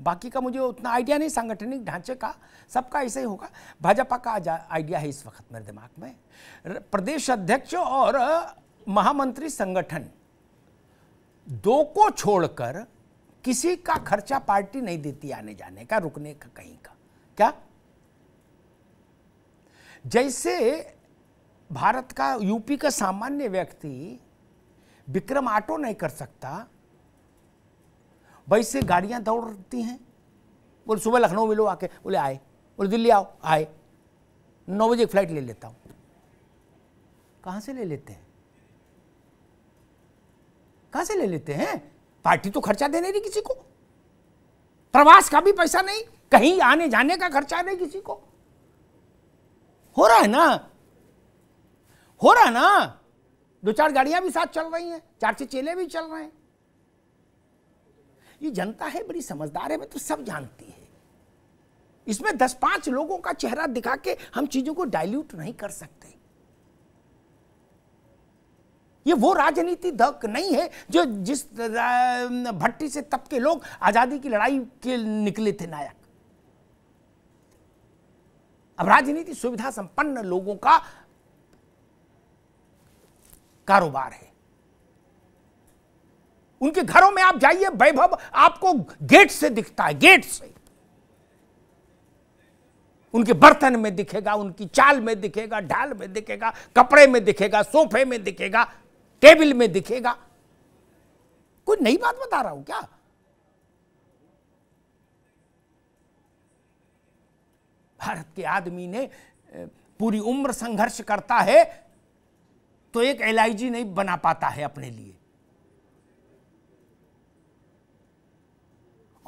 बाकी का मुझे उतना आइडिया नहीं, सांगठनिक ढांचे का, सबका ऐसे ही होगा। भाजपा का आइडिया है इस वक्त मेरे दिमाग में। प्रदेश अध्यक्ष और महामंत्री संगठन दो को छोड़कर किसी का खर्चा पार्टी नहीं देती आने जाने का, रुकने का, कहीं का। क्या? जैसे भारत का, यूपी का सामान्य व्यक्ति विक्रम ऑटो नहीं कर सकता वैसे गाड़ियाँ दौड़ती हैं। बोले, सुबह लखनऊ मिलो आके। बोले, आए। बोले, दिल्ली आओ। आए। नौ बजे फ़्लाइट ले लेता हूँ। कहाँ से ले लेते हैं? कहाँ से ले लेते हैं? पार्टी तो खर्चा देने नहीं किसी को। प्रवास का भी पैसा नहीं, कहीं आने जाने का खर्चा नहीं किसी को। हो रहा है ना? हो रहा है ना? दो चार गाड़ियाँ भी साथ चल रही हैं, चार छह चेले भी चल रहे हैं। ये जनता है, बड़ी समझदार है मैं तो सब जानती है। इसमें दस पाँच लोगों का चेहरा दिखा के हम चीज़ों को डाइल्यूट नहीं कर सकते। ये वो राजनीति दक नहीं है, जो जिस भट्टी से तब के लोग आज़ादी की लड़ाई के निकले थे नायक। अब राजनीति सुविधा संपन्न लोगों का कारोबार है। उनके घरों में आप जाइए, वैभव आपको गेट से दिखता है, गेट से। उनके बर्तन में दिखेगा, उनकी चाल में दिखेगा, ढाल में दिखेगा, कपड़े में दिखेगा, सोफे में दिखेगा, टेबल में दिखेगा। कोई नई बात बता रहा हूँ क्या? भारत के आदमी ने पूरी उम्र संघर्ष करता है तो एक एलआईजी नहीं बना पाता है अपने लिए।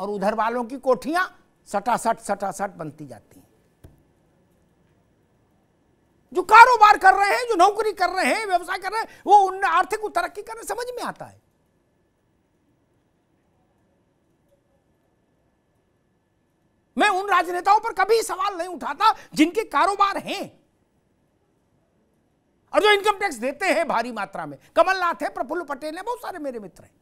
और उधर वालों की कोठियाँ सटासट सटासट बनती जाती हैं। जो कारोबार कर रहे हैं, जो नौकरी कर रहे हैं, व्यवसाय कर रहे हैं, वो उन आर्थिक तरक्की करने समझ में आता है। मैं उन राजनेताओं पर कभी सवाल नहीं उठाता जिनके कारोबार हैं। और जो इनकम टैक्स देते हैं भारी मात्रा में, कमलनाथ है, प्रफुल्ल पटेल है, बहुत सारे मेरे मित्र हैं।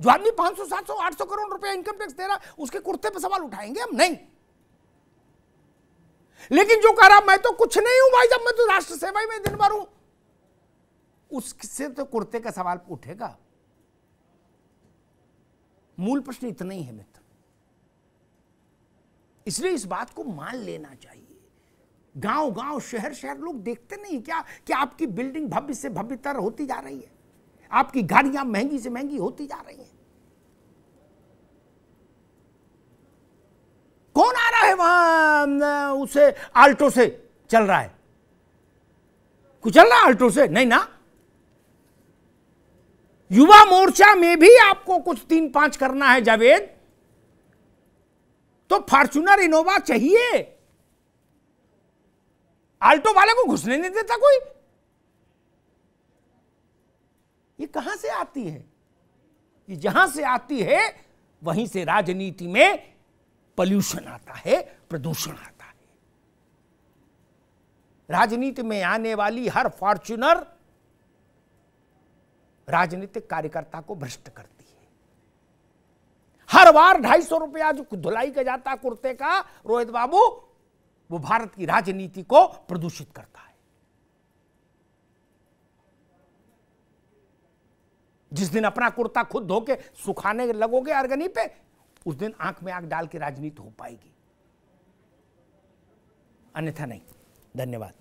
जो आदमी 500, 700, 800 करोड़ रुपया इनकम टैक्स दे रहा है उसके कुर्ते पर सवाल उठाएँगे हम? नहीं। लेकिन जो कह रहा मैं तो कुछ नहीं हूँ भाई जब मैं तो राष्ट्र सेवा में दिन भर हूँ। उससे तो कुर्ते का सवाल उठेगा। मूल प्रश्न इतना ही है मित्र। इसलिए इस बात को मान लेना चाहिए। गाँव गाँव शहर शहर लोग देखते नहीं क्या कि आपकी बिल्डिंग भव्य से भव्यतर होती जा रही है? आपकी गाड़ियाँ महँगी से महँगी होती जा रही हैं। कौन आ रहा है वहाँ उसे, आल्टो से चल रहा है? कुछ चल रहा आल्टो से? नहीं ना? युवा मोर्चा में भी आपको कुछ तीन पाँच करना है, जावेद। तो फॉर्चुनर इनोवा चाहिए। आल्टो वाले को घुसने नहीं देता कोई? ये कहाँ से आती है? ये जहाँ से आती है, वहीं से राजनीति में पॉल्यूशन आता है, प्रदूषण आता है। राजनीति में आने वाली हर फॉर्च्यूनर राजनीतिक कार्यकर्ता को भ्रष्ट करती है। हर बार ढाई सौ रुपया जो धुलाई का जाता कुर्ते का, रोहित बाबू, वो भारत की राजनीति को प्रदूषित करता है। जिस दिन अपना कुर्ता खुद धो के सुखाने लगोगे अर्गनी पे, उस दिन आँख में आँख डाल के राजनीति हो पाएगी। अन्यथा नहीं। धन्यवाद।